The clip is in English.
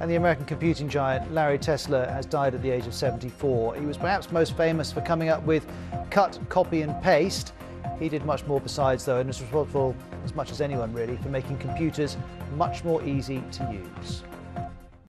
And the American computing giant Larry Tesler has died at the age of 74. He was perhaps most famous for coming up with cut, copy and paste. He did much more besides though and is responsible as much as anyone really for making computers much more easy to use.